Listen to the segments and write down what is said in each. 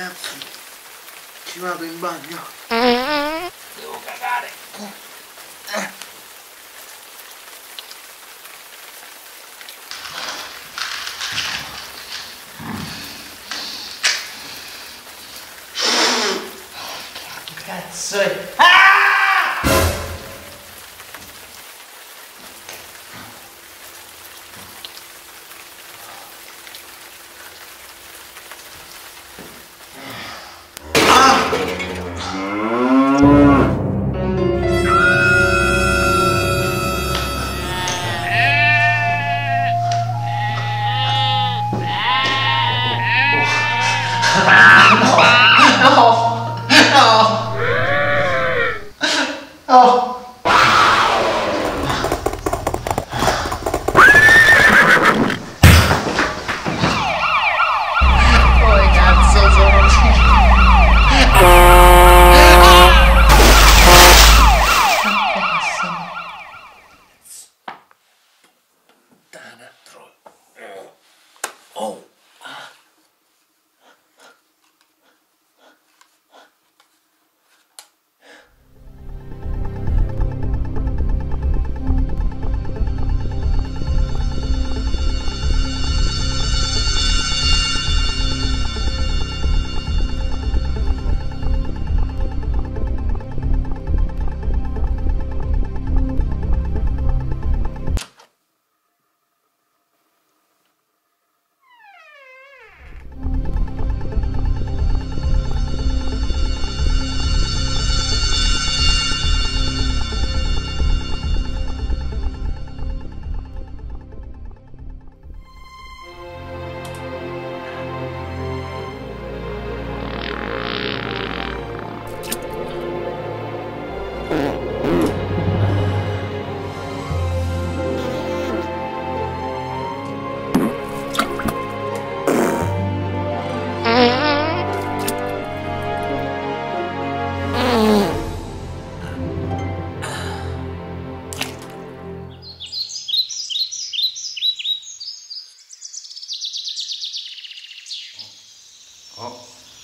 cazzo? Ci vado in bagno. Devo cagare. Cazzo è? Ah! Ah!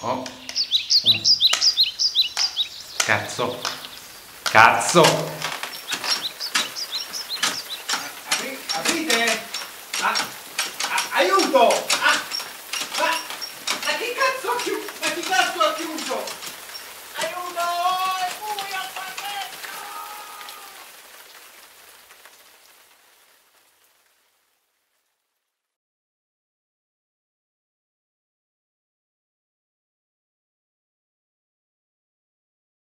Oh, oh. Cazzo. Cazzo. Apri- aprite! Ah, ah, aiuto! Ah, ma, ma chi cazzo ha chiuso? Ma chi cazzo ha chiuso?